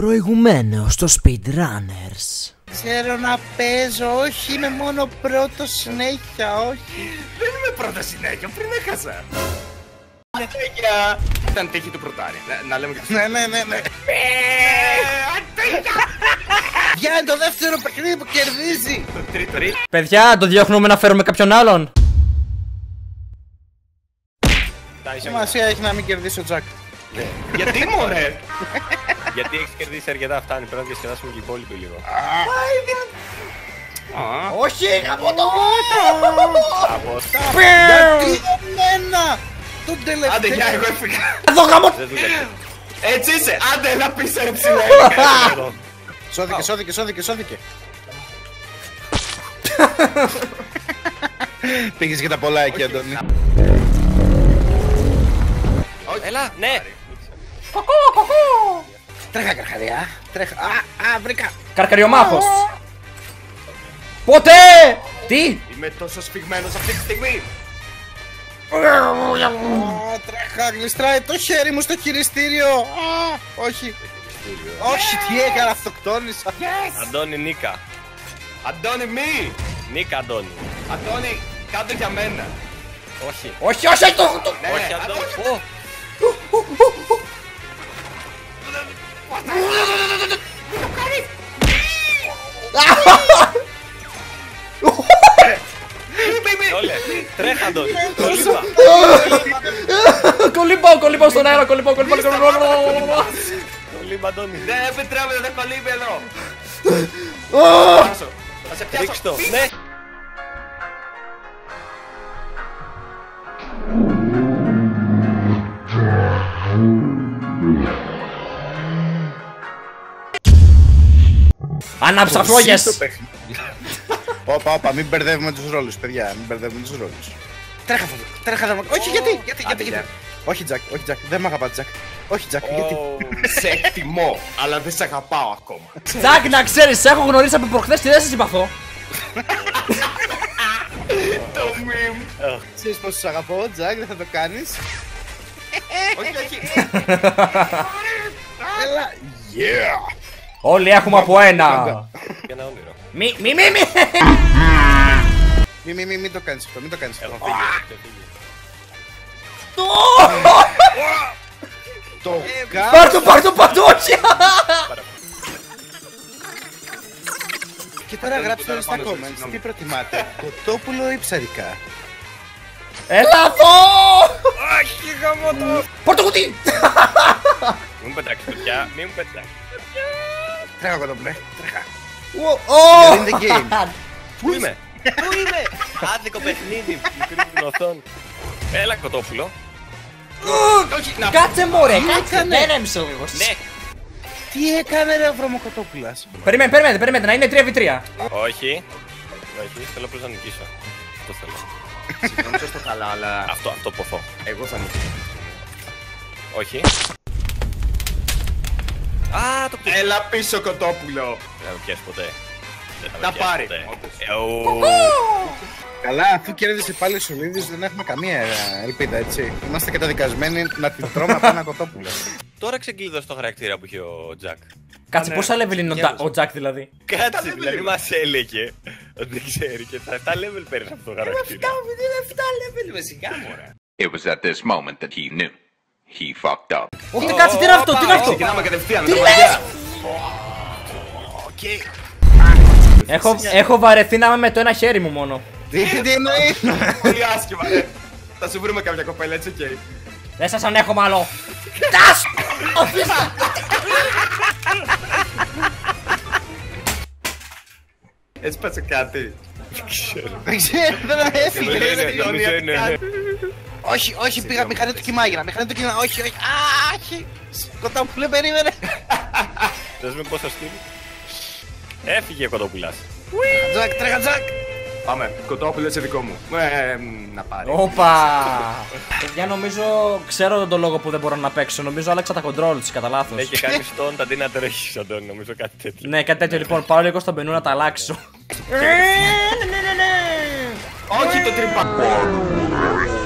Προηγουμένως στο Speedrunners. Ξέρω να παίζω, όχι είμαι μόνο πρώτο συνέχεια, όχι. Δεν είμαι πρώτα συνέχεια, πριν έχασα. Ατέγια! Ήταν τύχη του πρωτάρι. Να, να λέμε και Ναι, ναι, ναι, ναι. Ατέγια! Ποια είναι το δεύτερο παιχνίδι που κερδίζει. Το τρίτο. Παιδιά, το διώχνουμε να φέρουμε κάποιον άλλον. Σημασία έχει να μην κερδίσει ο Τζακ. Γιατί μωρέ! Γιατί έχεις κερδίσει αρκετά, φτάνει. Πρέπει να διασκεδάσουμε και οι υπόλοιποι λίγο. Όχι, από το Από Γιατί εμένα! Τον Άντε, γεια, τελευταίο. εγώ έφυγα. Εδώ γάμο! δεν δούλεψε. Έτσι είσαι, άντε να πεις ρε ψηλέ. Σώθηκε, σώθηκε, σώθηκε, σώθηκε. Πήγες για τα πολλά εκεί, Αντώνη. Έλα, ναι. Τρέχα, καρχαριά. Τρέχα. Α, α, βρήκα. Καρκαριομάχος. Πότε! Τι! Είμαι τόσο σφιγμένος αυτή τη στιγμή. Α, τρέχα, γλιστράει το χέρι μου στο χειριστήριο. Α, όχι. Όχι, τι έκανα, αυτοκτόνησα. Αντώνη, Νίκα. Αντώνη μη! Νίκα, Αντώνη. Αντώνη, κάντε για μένα. Όχι. Όχι, όχι, όχι, το- το- Ναι, Όχι, Αντώνη. Ω, Όλε. Τρέχα, Αντώνη. Κολύμπα. Κολυμπάω, κολυμπάω στον αέρα, κολυμπάω, κολυμπάω, κολυμπάω. Κολύμπα, Αντώνη. Δεν επιτρέπεται να κολύμπει εδώ. Πιάσω. Θα σε πιάσω. Ρίξ' το. Ναι. Ανάψα φλόγες. Όπα, όπα, μην μπερδεύουμε τους ρόλους, παιδιά. Μην μπερδεύουμε τους ρόλους. Τρέχα, φοβο. Τρέχα, δεν μ' αγα- Όχι, γιατί, γιατί, γιατί, γιατί. Όχι, Τζακ, όχι, Τζακ. Δεν μ' αγαπάς, Τζακ. Όχι, Τζακ, γιατί. Σε εκτιμώ, αλλά δεν σε αγαπάω ακόμα. Τζακ, να ξέρεις, σε έχω γνωρίσει από προχθές και δεν σε συμπαθώ. Το meme. Ξέρεις πως σου αγαπώ, Τζακ, δεν θα το κάνεις. Όχι, όχι. Έλα. Yeah. Όλοι έχουμε από ένα. Και ένα όνειρο. Μη, μη, μη, μη. Μη, μη, μη, μην το κάνεις αυτό, μην το κάνεις αυτό. Έχω φύγει. έχω φύγει. Το κάνω. Πάρ' το, πάρ' το, πάρ' το, όχι. Και τώρα γράψτε τώρα στα πάνω σου, comments συγγνώμη. τι προτιμάτε, κοτόπουλο ή ψαρικά; Έλα εδώ. Όχι, γαμώ το. Πάρ' το κουτί. Μην μου πετάξεις παιδιά, μην μου πετάξεις. Τρέχα κοτόπουλε, τρέχα. Ω. in the game. Πού είμαι, πού είμαι; Άδικο παιχνίδι, μικρή την οθόνη. Έλα, κοτόπουλο. Όχι, να Κάτσε μωρέ, κάτσε. έκανε; Δεν έμψε λίγο. Ναι. Τι έκανε ρε ο βρωμοκοτόπουλας; Περιμένετε, περιμένετε, περιμένετε, να είναι 3v3. Όχι. Όχι, θέλω απλώς να νικήσω. Αυτό θέλω. Συγγνώμη, το καλά, αλλά Αυτό, αυτό ποθώ. εγώ θα νικήσω. Όχι. Α, το πιάσα. Έλα πίσω, κοτόπουλο. Δεν θα με πιάσεις ποτέ. Δεν θα με Τα πιάσεις πάρει. ποτέ. Όντως. Ε, ου. Καλά, αφού κέρδισε πάλι ο Σουλίδης δεν έχουμε καμία ε, ελπίδα, έτσι. Είμαστε καταδικασμένοι να την τρώμε από ένα κοτόπουλο. Τώρα ξεκλείδωσε το χαρακτήρα που είχε ο Τζακ. Κάτσε, πόσα level είναι ο Τζα- ο Τζακ δηλαδή; Κάτσε, level δηλαδή είναι. μας έλεγε ότι δεν ξέρει και τα 7 level παίρνεις αυτό το χαρακτήρα. με σιγά, μωρέ. It was at this moment that he knew. He fucked up. Όχι, κάτσε, τι είναι αυτό, τι είναι αυτό; Ξεκινάμε κατευθείαν. Τι ρε, λες; μαγιά. Έχω, έχω βαρεθεί να είμαι με το ένα χέρι μου μόνο. Τι τι εννοείς; Πολύ άσχημα, ρε. Θα σου βρούμε κάποια κοπέλα, έτσι, οκ. Δεν σας ανέχομαι άλλο. Τας! Έτσι πάτσε κάτι. Δεν ξέρω, δεν έφυγε. Ναι, ναι, νομίζω είναι, ναι. Όχι, όχι, πήγα μηχανή του κυμάγινα. Μηχανή του κυμάγινα, όχι, όχι. Α, όχι. Κοτόπουλε, περίμενε. Θες με πόσο στείλει. Έφυγε ο κοτόπουλας. Τζακ, τρέχα, Τζακ. Πάμε, κοτόπουλο σε δικό μου. Ε, μ, να πάρει. Όπα! Παιδιά, νομίζω ξέρω τον λόγο που δεν μπορώ να παίξω. Νομίζω άλλαξα τα controls κατά λάθος. Έχει κάνει στον αντί να τρέχεις Αντώνη, νομίζω κάτι τέτοιο. Ναι, κάτι τέτοιο λοιπόν. Πάω λίγο στο μενού να τα αλλάξω. Όχι το τρυπά. Μπορείς να ξαναλλάξεις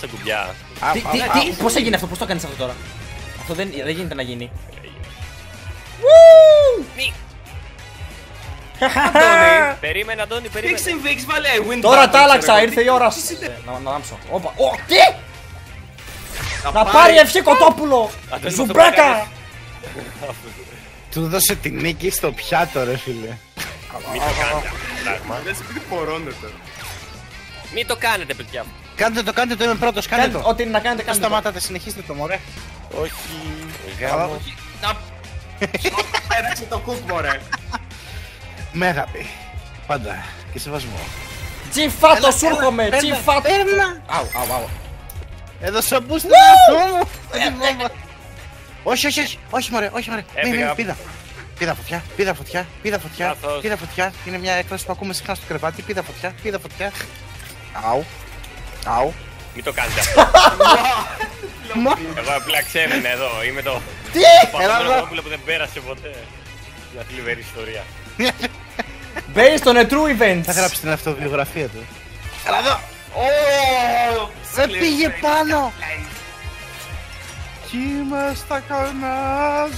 τα κουμπιά. Α, Τι, α, τι, α, τι, πώς έγινε αυτό, πώς το κάνεις αυτό τώρα; Αυτό δεν, δεν γίνεται να γίνει. Μη. Χαχαχα. Περίμενε, Αντώνη, περίμενε. Fix and fix, βάλε win Τώρα button, τα άλλαξα, ξέρω ήρθε η εγώ. ώρα. Τι συζητέ- Ε, Να, να δάμψω. Όπα. Ω, τι! Θα Να πάρει ευχή κοτόπουλο! Αντώνη, Ζουμπρέκα! Του δώσε τη νίκη στο πιάτο, ρε φίλε. Μην το κάνετε αυτό το πράγμα. Δεν σε πει πορώνεται. Μην το κάνετε, παιδιά. Κάντε το, κάντε το, είμαι πρώτος, κάντε Κάντε το. ό,τι είναι να κάνετε, Δεν κάντε το. σταματάτε, συνεχίστε το, μωρέ. Όχι. Καλά. Γάμο. Να... Πέραξε το κουκ, μωρέ. Με αγάπη. Πάντα. Και σεβασμό. Τζιφάτο σου έρχομαι, Παίρνα, τζιφάτο. παίρνα. Αου, αου, αου. Έδωσα μπούς στον εαυτό μου. Δεν τη βόμβα. Όχι, όχι, όχι, όχι μωρέ, όχι μωρέ. Μη, Έφυγα. μη, πίδα. Πίδα φωτιά, πίδα φωτιά, πίδα φωτιά, Λάθος. πίδα φωτιά. Είναι μια έκφραση που ακούμε συχνά στο κρεβάτι. Πίδα φωτιά, πίδα φωτιά. Αου. Αου. Μην το κάνετε αυτό. Μα. Εγώ απλά ξέμεινα εδώ. Είμαι το Τι! Έλα εδώ. Παπαδόπουλο που δεν πέρασε ποτέ. Μια θλιβερή ιστορία. Based on a true Θα events. γράψεις την αυτοβιογραφία του. Έλα εδώ. Ω, Δεν σε πήγε λέει, πάνω. Λέει. Κύμα στα κορνά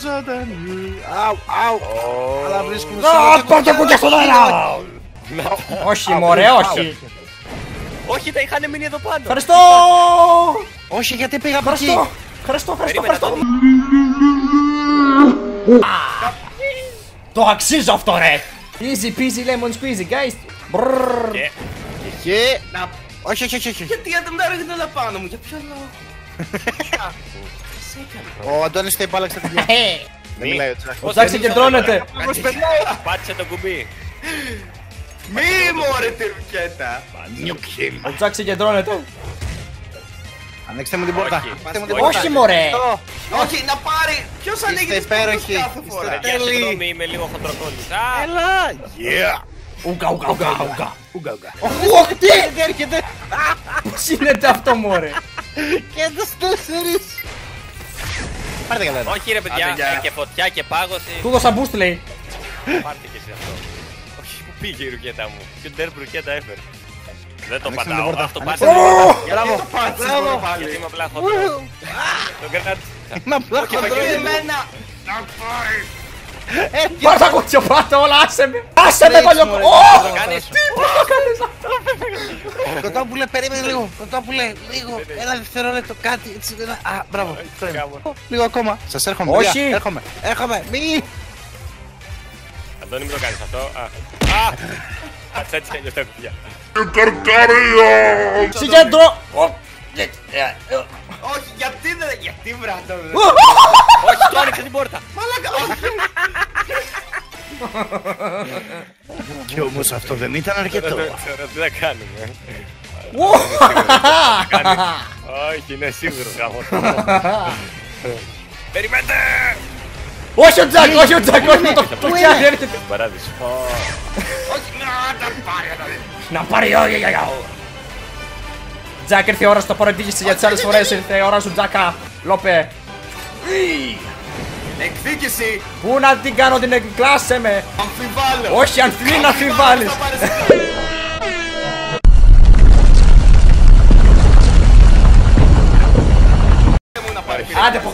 ζωντανή. Αου, αου. Αλλά βρίσκουμε Α, πάρ' το κουκιά στον αέρα! Όχι μωρέ, όχι. Όχι, τα είχαν μείνει εδώ πάνω. Ευχαριστώ! Όχι, γιατί πήγα από εκεί. Ευχαριστώ! Ευχαριστώ, ευχαριστώ, Περίμενε, ευχαριστώ. Αντώνη. Το αξίζω αυτό ρε! Easy peasy lemon squeezy, guys. Μπρρρρ. Και Και... Να... Όχι, όχι, όχι, όχι. Γιατί δεν τα ρίχνει όλα πάνω μου, για ποιο λόγο. Ο Αντώνης θα υπάλαξε την πλάτη. Ε, Δεν μιλάει ο Τζακ. Ο Τζακ συγκεντρώνεται. πάτησε το κουμπί. Μη μωρέ τη ρουκέτα. Ο Τζακ συγκεντρώνεται. Ανοίξτε μου την πόρτα. Όχι. Ανοίξτε μου την Όχι, πόρτα. Όχι μωρέ! Αυτό. Όχι, να πάρει. Ποιος ανοίγει Είστε τις πόρτες υπέροχοι. κάθε φορά; Είστε Για Τέλει. συγγνώμη, είμαι λίγο χοντροκόλλης. Α, Έλα. Yeah. Ουγκα, ουγκα, ουγκα, ουγκα. Ουγκα, ουγκα. Οχ, τι! Δεν έρχεται. Πώς γίνεται αυτό μωρέ! Και τους τέσσερις. Πάρτε καλά. Όχι ρε παιδιά, Άντε, γεια. ε, και φωτιά και πάγωση. Του δώσα boost λέει. Πάρτε και εσύ αυτό. Όχι, πού πήγε η ρουκέτα μου. Ποιο τέρπ ρουκέτα έφερε. Δεν το Ανοίξτε την πατάω, πόρτα. αυτό Ανοίξτε πάτε. την πόρτα. Γιατί Μπράβο. το πάτησες Μπράβο. μωρέ πάλι. Γιατί είμαι απλά χοντρός. Το κράτησα. Είναι απλά Και θα γίνει χοντρός. εμένα. Να πάρει. Πάρ' τα κότσια πάτα όλα, άσε με! Άσε με Τρέξ, παλιό μωρέ. Ω! Το κάνεις. Τι πώς το κάνεις αυτό! Κοτόπουλε, περίμενε λίγο. Κοτόπουλε, λίγο. Ένα δευτερόλεπτο, κάτι. έτσι, ένα- Α, μπράβο. Κάμω. Λίγο ακόμα. Σας έρχομαι. Όχι. παιδιά. Έρχομαι. Έρχομαι. Μη. Αντώνη μην το κάνεις αυτό. Α, α. Κάτσε έτσι και τα κουμπιά. Συγκέντρο! Ω, ε, ε, ε, Όχι, γιατί δεν. Γιατί βράτα. Όχι, το άνοιξε την πόρτα. Μαλάκα, όχι. Και όμως αυτό δεν ήταν αρκετό. Τώρα τι θα κάνουμε. ω, Όχι, είναι σίγουρο γάμο. Περιμένετε! Όχι ο Τζακ, όχι ο Τζακ, όχι με το το πιάνει, έρχεται. Παράδεισο. Όχι, να τα πάρει. να δει. Να πάρει όχι, για, για. Τζακ ήρθε η ώρα στο παροντίγηση για τις άλλες φορές, ήρθε η ώρα σου Τζακα. Λόπε. Εκδίκηση. Πού να την κάνω την εκλάσε με. Αμφιβάλλω. Όχι, αν μην αμφιβάλλεις. Θα πάρεις εσύ. Δεν μου να πάρει πυρά. Άντε πω.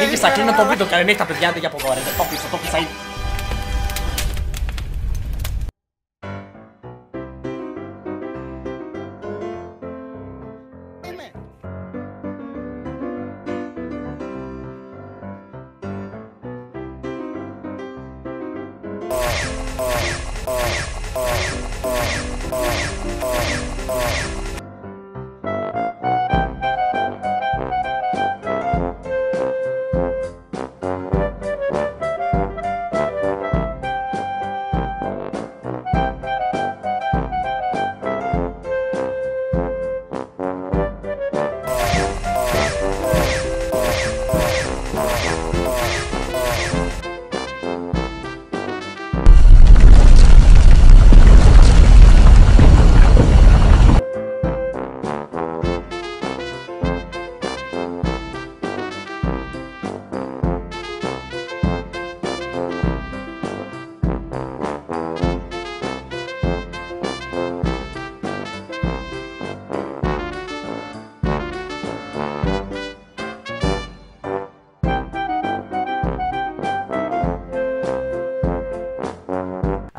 Νίκησα, κλείνω το βίντεο, καλή νύχτα παιδιά, άντε για από εδώ, ρε. Το πίσω, το πίσω. Oh.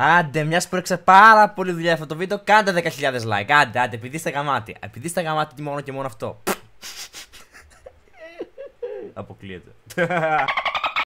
Άντε, μιας που έξε πάρα πολύ δουλειά αυτό το βίντεο, κάντε 10.000 like. Άντε, άντε, επειδή είστε γαμάτι. Επειδή είστε γαμάτι μόνο και μόνο αυτό. Αποκλείεται.